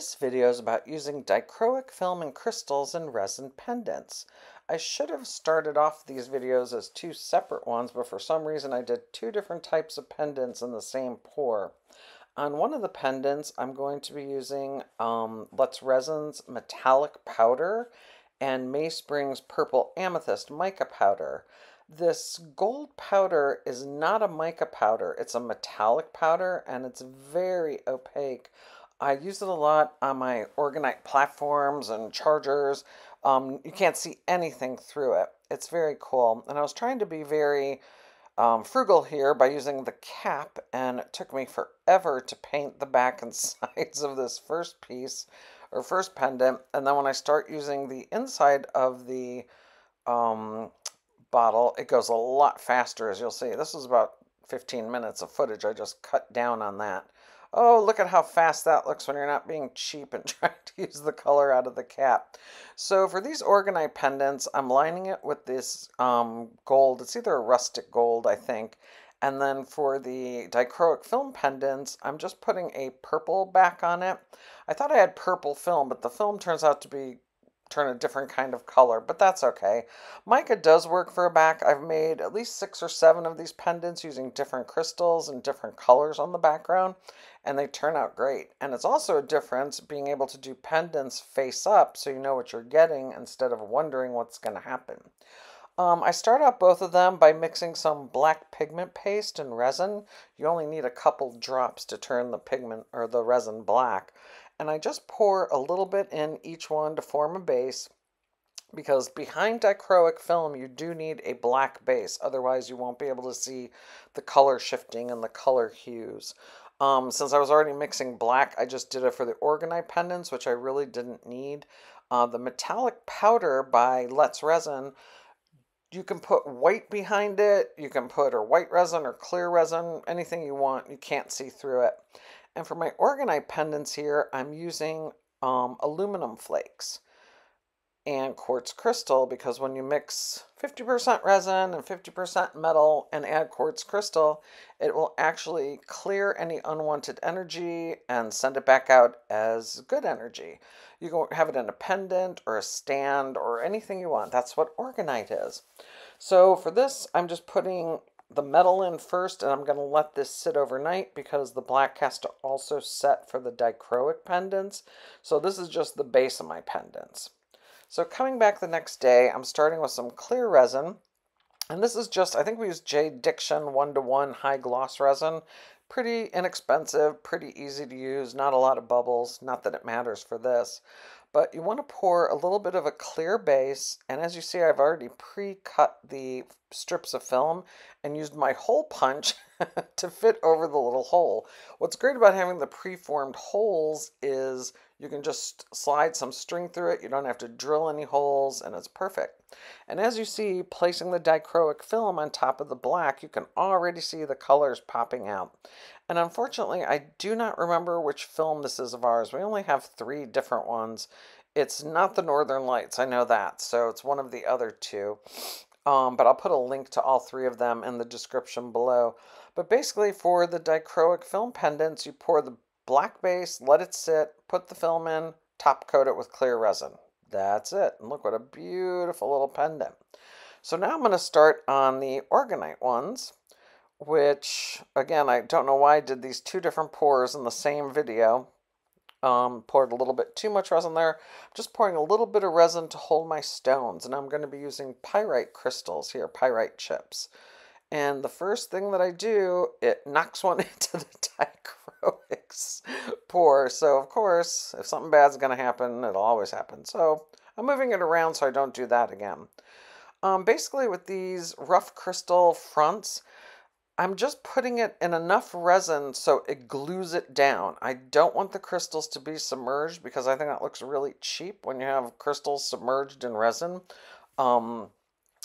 This video is about using dichroic film and crystals in resin pendants. I should have started off these videos as two separate ones, but for some reason I did two different types of pendants in the same pour. On one of the pendants, I'm going to be using um, Let's Resin's metallic powder and Meyspring's purple amethyst mica powder. This gold powder is not a mica powder, it's a metallic powder and it's very opaque. I use it a lot on my Orgonite platforms and chargers. Um, you can't see anything through it. It's very cool. And I was trying to be very um, frugal here by using the cap, and it took me forever to paint the back and sides of this first piece or first pendant. And then when I start using the inside of the um, bottle, it goes a lot faster, as you'll see. This is about 15 minutes of footage. I just cut down on that. Oh, look at how fast that looks when you're not being cheap and trying to use the color out of the cap. So for these Orgonite pendants, I'm lining it with this um, gold. It's either a rustic gold, I think. And then for the dichroic film pendants, I'm just putting a purple back on it. I thought I had purple film, but the film turns out to be turn a different kind of color, but that's okay. Mica does work for a back. I've made at least six or seven of these pendants using different crystals and different colors on the background, and they turn out great. And it's also a difference being able to do pendants face up so you know what you're getting instead of wondering what's going to happen. Um, I start out both of them by mixing some black pigment paste and resin. You only need a couple drops to turn the pigment or the resin black. And I just pour a little bit in each one to form a base because behind dichroic film you do need a black base otherwise you won't be able to see the color shifting and the color hues. Um, since I was already mixing black I just did it for the orgonite pendants which I really didn't need. Uh, the metallic powder by Let's Resin you can put white behind it you can put or white resin or clear resin anything you want you can't see through it and for my orgonite pendants here, I'm using um, aluminum flakes and quartz crystal because when you mix 50% resin and 50% metal and add quartz crystal, it will actually clear any unwanted energy and send it back out as good energy. You can have it in a pendant or a stand or anything you want. That's what orgonite is. So for this, I'm just putting the metal in first and I'm going to let this sit overnight because the black has to also set for the dichroic pendants. So this is just the base of my pendants. So coming back the next day, I'm starting with some clear resin. And this is just, I think we use JDiction one-to-one high gloss resin. Pretty inexpensive, pretty easy to use, not a lot of bubbles, not that it matters for this. But you want to pour a little bit of a clear base, and as you see, I've already pre-cut the strips of film and used my hole punch to fit over the little hole. What's great about having the preformed holes is you can just slide some string through it. You don't have to drill any holes and it's perfect. And as you see, placing the dichroic film on top of the black, you can already see the colors popping out. And unfortunately, I do not remember which film this is of ours. We only have three different ones. It's not the Northern Lights, I know that. So it's one of the other two. Um, but I'll put a link to all three of them in the description below. But basically for the dichroic film pendants, you pour the black base, let it sit, put the film in, top coat it with clear resin. That's it. And look what a beautiful little pendant. So now I'm going to start on the orgonite ones, which, again, I don't know why I did these two different pours in the same video. Um, poured a little bit too much resin there. I'm just pouring a little bit of resin to hold my stones, and I'm going to be using pyrite crystals here, pyrite chips. And the first thing that I do, it knocks one into the dichroics pour. So, of course, if something bad's going to happen, it'll always happen. So, I'm moving it around so I don't do that again. Um, basically, with these rough crystal fronts, I'm just putting it in enough resin so it glues it down. I don't want the crystals to be submerged because I think that looks really cheap when you have crystals submerged in resin. Um,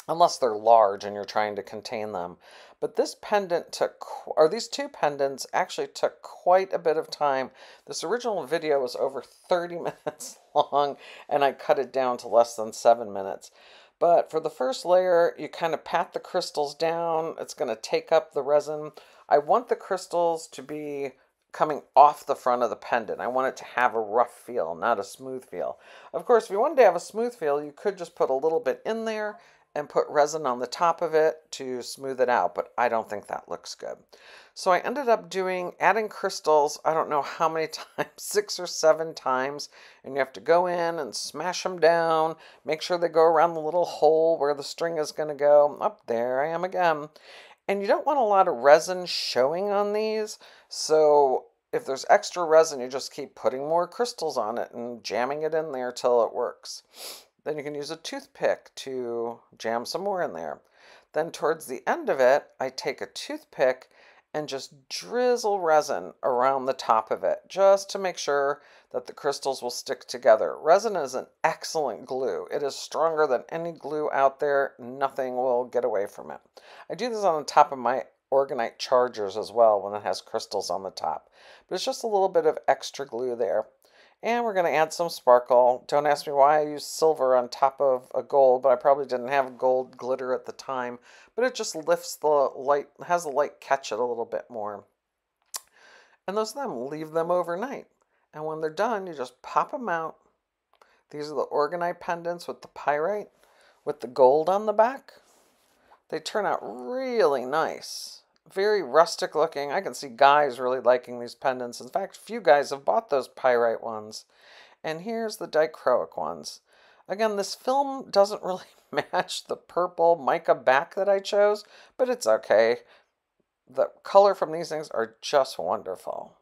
unless they're large and you're trying to contain them. But this pendant took, or these two pendants actually took quite a bit of time. This original video was over 30 minutes long and I cut it down to less than seven minutes. But for the first layer, you kind of pat the crystals down. It's going to take up the resin. I want the crystals to be coming off the front of the pendant. I want it to have a rough feel, not a smooth feel. Of course, if you wanted to have a smooth feel, you could just put a little bit in there and put resin on the top of it to smooth it out, but I don't think that looks good. So I ended up doing, adding crystals, I don't know how many times, six or seven times, and you have to go in and smash them down, make sure they go around the little hole where the string is going to go. Up there I am again. And you don't want a lot of resin showing on these, so if there's extra resin, you just keep putting more crystals on it and jamming it in there till it works. Then you can use a toothpick to jam some more in there. Then towards the end of it, I take a toothpick and just drizzle resin around the top of it just to make sure that the crystals will stick together. Resin is an excellent glue. It is stronger than any glue out there. Nothing will get away from it. I do this on the top of my orgonite chargers as well when it has crystals on the top. But it's just a little bit of extra glue there. And we're going to add some sparkle. Don't ask me why I used silver on top of a gold, but I probably didn't have gold glitter at the time. But it just lifts the light, has the light catch it a little bit more. And those of them, leave them overnight. And when they're done, you just pop them out. These are the Orgonite pendants with the pyrite, with the gold on the back. They turn out really nice very rustic looking. I can see guys really liking these pendants. In fact, few guys have bought those pyrite ones. And here's the dichroic ones. Again, this film doesn't really match the purple mica back that I chose, but it's okay. The color from these things are just wonderful.